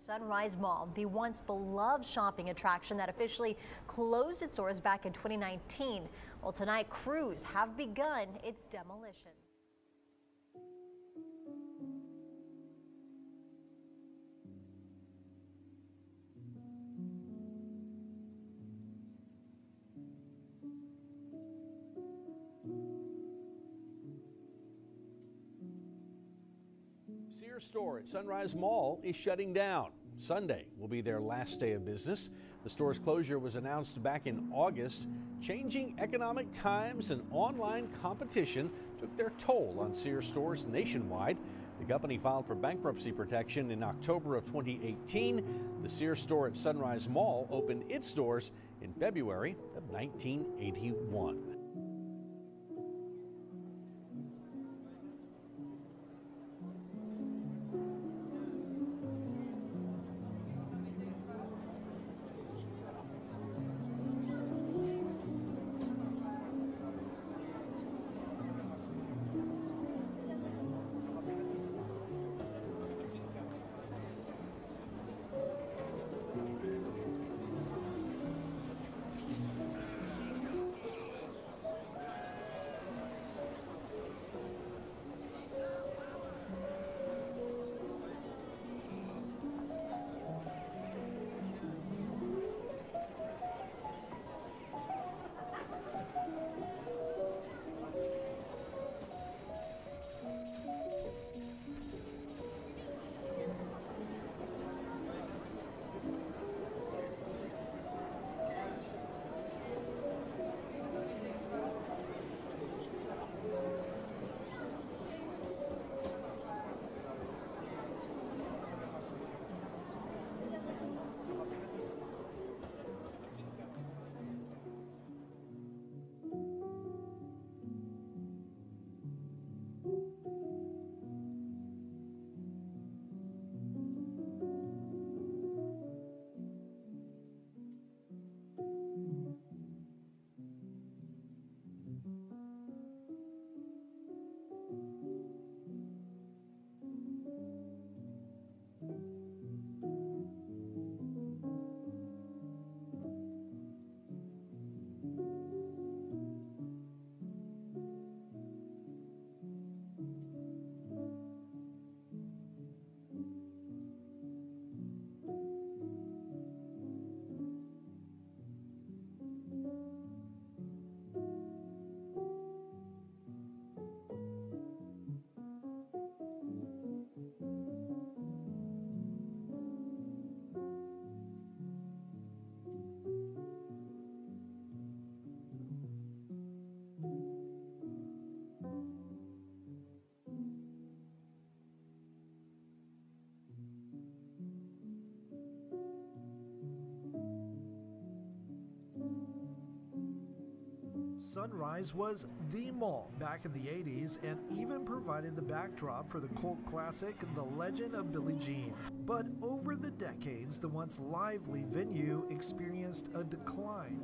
Sunrise Mall, the once beloved shopping attraction that officially closed its doors back in 2019. Well, tonight crews have begun its demolition. Sears store at Sunrise Mall is shutting down. Sunday will be their last day of business. The store's closure was announced back in August. Changing economic times and online competition took their toll on Sears stores nationwide. The company filed for bankruptcy protection in October of 2018. The Sears store at Sunrise Mall opened its doors in February of 1981. Sunrise was the mall back in the 80s and even provided the backdrop for the cult classic The Legend of Billie Jean. But over the decades, the once lively venue experienced a decline.